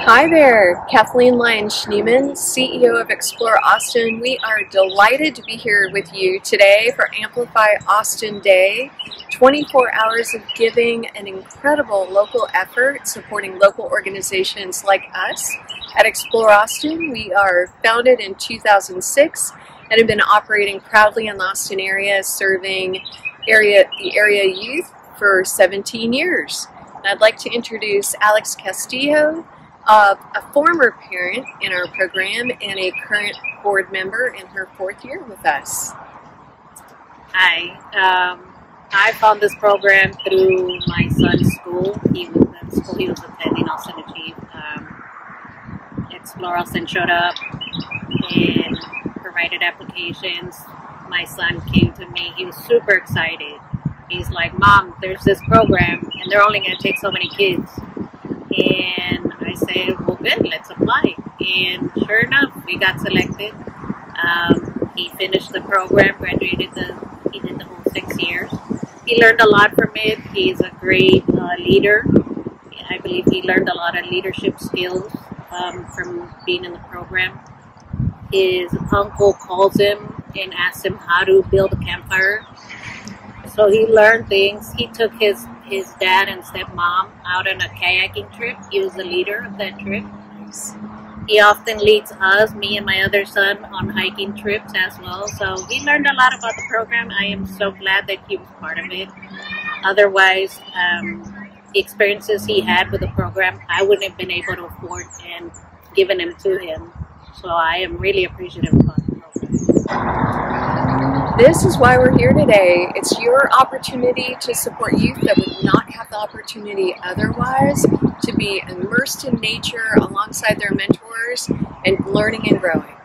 Hi there, Kathleen Lyon Schneeman, CEO of Explore Austin. We are delighted to be here with you today for Amplify Austin Day. 24 hours of giving, an incredible local effort supporting local organizations like us. At Explore Austin, we are founded in 2006 and have been operating proudly in the Austin area, serving area the area youth for 17 years. I'd like to introduce Alex Castillo, uh, a former parent in our program and a current board member in her fourth year with us. Hi, um, I found this program through my son's school. He was school he was attending Austin Achieve. Um, Explore Austin showed up and provided applications. My son came to me. He was super excited. He's like, Mom, there's this program and they're only going to take so many kids. And I said, well, good, let's apply. And sure enough, we got selected. Um, he finished the program, graduated the, he did the whole six years. He learned a lot from it. He's a great uh, leader. I believe he learned a lot of leadership skills um, from being in the program. His uncle calls him and asks him how to build a campfire. So he learned things. He took his his dad and stepmom out on a kayaking trip. He was the leader of that trip. He often leads us, me and my other son, on hiking trips as well. So he learned a lot about the program. I am so glad that he was part of it. Otherwise, um, the experiences he had with the program, I wouldn't have been able to afford and given them to him. So I am really appreciative of the program. This is why we're here today. It's your opportunity to support youth that would not have the opportunity otherwise to be immersed in nature alongside their mentors and learning and growing.